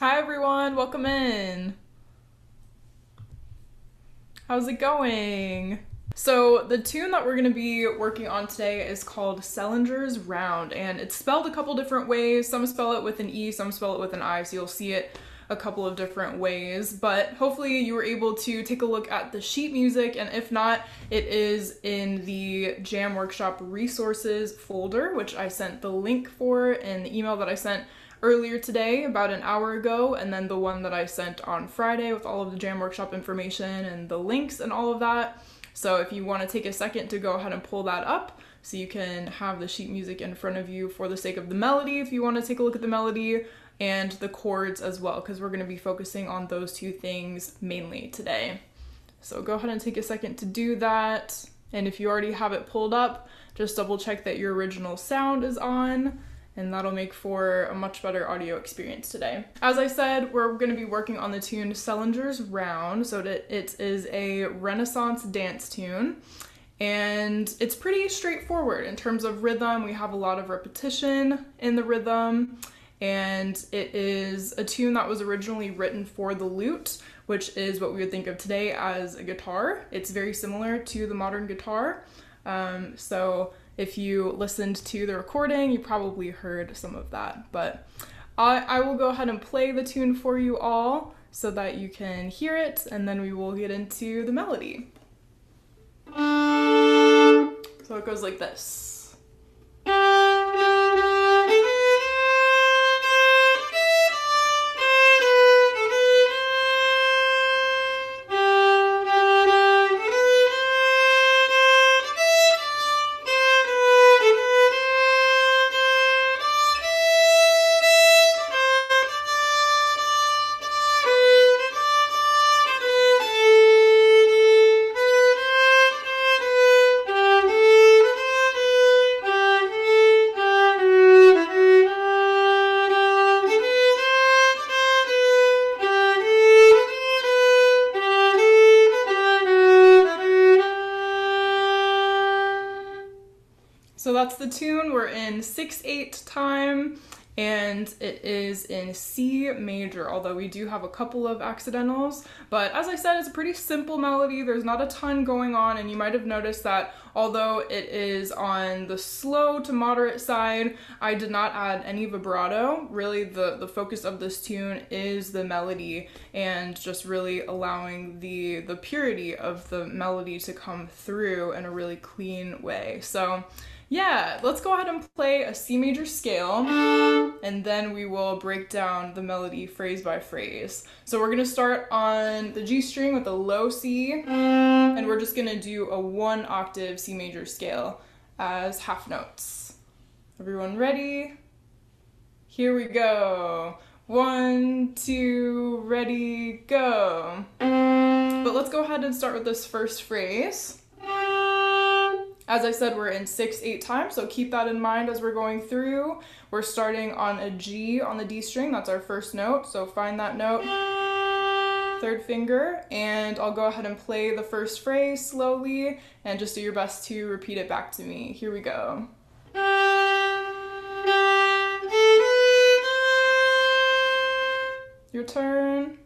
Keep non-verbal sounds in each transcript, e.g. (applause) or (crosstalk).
Hi everyone, welcome in. How's it going? So the tune that we're gonna be working on today is called Sellenger's Round and it's spelled a couple different ways. Some spell it with an E, some spell it with an I, so you'll see it a couple of different ways, but hopefully you were able to take a look at the sheet music, and if not, it is in the Jam Workshop resources folder, which I sent the link for in the email that I sent earlier today, about an hour ago, and then the one that I sent on Friday with all of the Jam Workshop information and the links and all of that. So if you want to take a second to go ahead and pull that up so you can have the sheet music in front of you for the sake of the melody, if you want to take a look at the melody, and the chords as well, because we're going to be focusing on those two things mainly today. So go ahead and take a second to do that. And if you already have it pulled up, just double check that your original sound is on and that'll make for a much better audio experience today. As I said, we're going to be working on the tune Sellenger's Round, so it is a Renaissance dance tune. And it's pretty straightforward in terms of rhythm. We have a lot of repetition in the rhythm and it is a tune that was originally written for the lute, which is what we would think of today as a guitar. It's very similar to the modern guitar. Um, so if you listened to the recording, you probably heard some of that. But I, I will go ahead and play the tune for you all so that you can hear it, and then we will get into the melody. So it goes like this. That's the tune. We're in 6-8 time and it is in C major, although we do have a couple of accidentals. But as I said, it's a pretty simple melody. There's not a ton going on, and you might have noticed that although it is on the slow to moderate side, I did not add any vibrato. Really, the, the focus of this tune is the melody and just really allowing the, the purity of the melody to come through in a really clean way. So yeah, let's go ahead and play a C major scale and then we will break down the melody phrase by phrase. So we're gonna start on the G string with a low C and we're just gonna do a one octave C major scale as half notes. Everyone ready? Here we go. One, two, ready, go. But let's go ahead and start with this first phrase. As I said, we're in six, eight times, so keep that in mind as we're going through. We're starting on a G on the D string, that's our first note, so find that note, third finger, and I'll go ahead and play the first phrase slowly, and just do your best to repeat it back to me. Here we go. Your turn.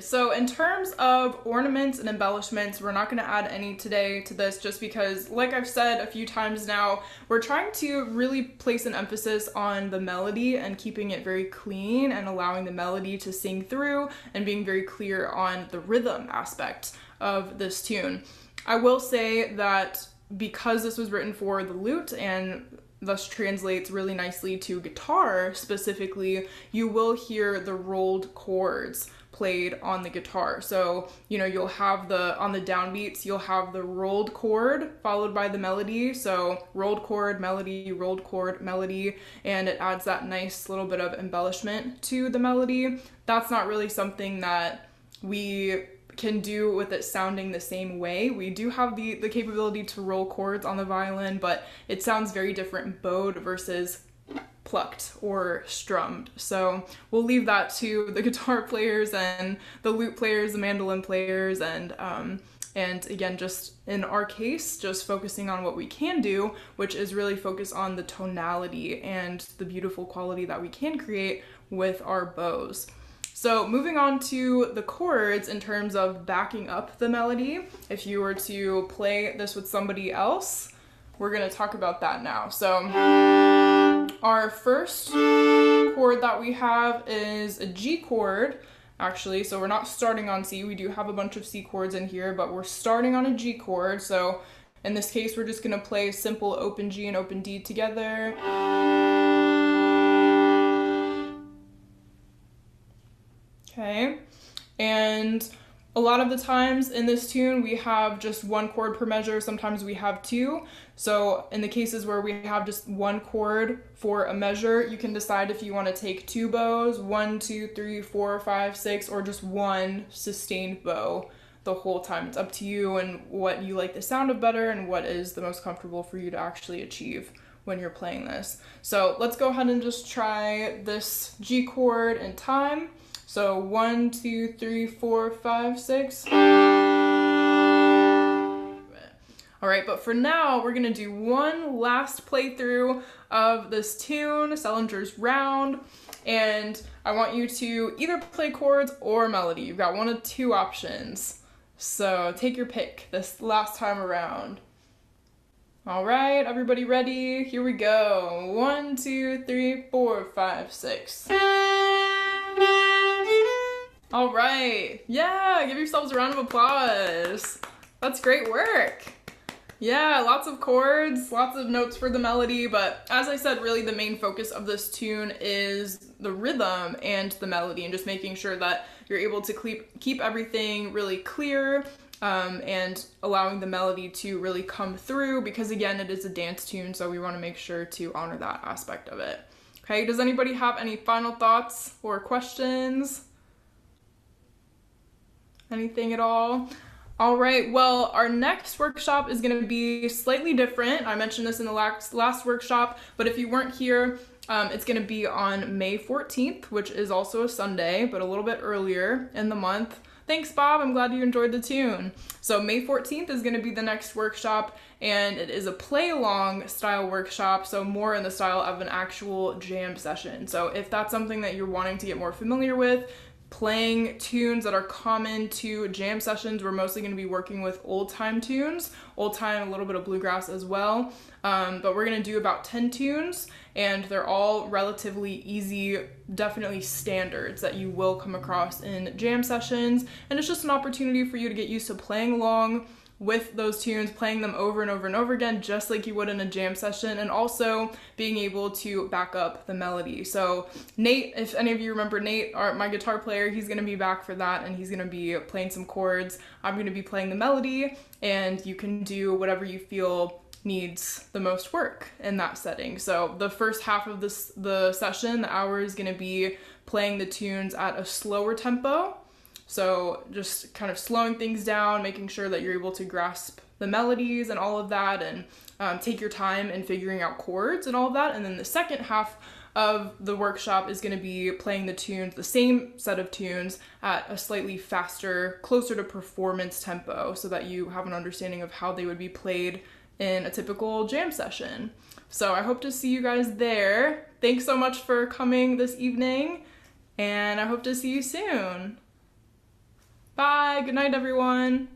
So in terms of ornaments and embellishments, we're not going to add any today to this just because, like I've said a few times now, we're trying to really place an emphasis on the melody and keeping it very clean and allowing the melody to sing through and being very clear on the rhythm aspect of this tune. I will say that because this was written for the lute and thus translates really nicely to guitar specifically, you will hear the rolled chords played on the guitar. So, you know, you'll have the, on the downbeats, you'll have the rolled chord followed by the melody. So, rolled chord, melody, rolled chord, melody, and it adds that nice little bit of embellishment to the melody. That's not really something that we can do with it sounding the same way. We do have the, the capability to roll chords on the violin, but it sounds very different bowed versus plucked or strummed. So we'll leave that to the (laughs) guitar players and the lute players, the mandolin players, and um, and again, just in our case, just focusing on what we can do, which is really focus on the tonality and the beautiful quality that we can create with our bows. So moving on to the chords in terms of backing up the melody, if you were to play this with somebody else, we're gonna talk about that now. So our first chord that we have is a G chord, actually. So we're not starting on C. We do have a bunch of C chords in here, but we're starting on a G chord. So in this case, we're just gonna play simple open G and open D together. Okay, and a lot of the times in this tune we have just one chord per measure. Sometimes we have two. So in the cases where we have just one chord for a measure you can decide if you want to take two bows one two three four five six or just one sustained bow the whole time. It's up to you and what you like the sound of better and what is the most comfortable for you to actually achieve when you're playing this. So let's go ahead and just try this g chord in time so one, two, three, four, five, six. All right, but for now, we're gonna do one last playthrough of this tune, Sellenger's Round, and I want you to either play chords or melody. You've got one of two options. So take your pick this last time around. All right, everybody ready? Here we go. One, two, three, four, five, six. All right. Yeah, give yourselves a round of applause. That's great work. Yeah, lots of chords, lots of notes for the melody, but as I said, really the main focus of this tune is the rhythm and the melody and just making sure that you're able to keep, keep everything really clear um, and allowing the melody to really come through because again, it is a dance tune, so we want to make sure to honor that aspect of it. Okay, does anybody have any final thoughts or questions? Anything at all? All right, well, our next workshop is going to be slightly different. I mentioned this in the last, last workshop, but if you weren't here, um, it's going to be on May 14th, which is also a Sunday, but a little bit earlier in the month. Thanks, Bob. I'm glad you enjoyed the tune. So, May 14th is going to be the next workshop, and it is a play along style workshop, so more in the style of an actual jam session. So, if that's something that you're wanting to get more familiar with, playing tunes that are common to jam sessions. We're mostly going to be working with old time tunes, old time, a little bit of bluegrass as well. Um, but we're going to do about 10 tunes, and they're all relatively easy, definitely standards that you will come across in jam sessions. And it's just an opportunity for you to get used to playing along with those tunes, playing them over and over and over again, just like you would in a jam session, and also being able to back up the melody. So, Nate, if any of you remember Nate, our, my guitar player, he's gonna be back for that and he's gonna be playing some chords. I'm gonna be playing the melody, and you can do whatever you feel needs the most work in that setting. So the first half of this the session, the hour is going to be playing the tunes at a slower tempo so just kind of slowing things down, making sure that you're able to grasp the melodies and all of that, and um, take your time in figuring out chords and all of that. And then the second half of the workshop is going to be playing the tunes, the same set of tunes, at a slightly faster, closer to performance tempo, so that you have an understanding of how they would be played in a typical jam session. So I hope to see you guys there. Thanks so much for coming this evening, and I hope to see you soon. Bye. Good night, everyone.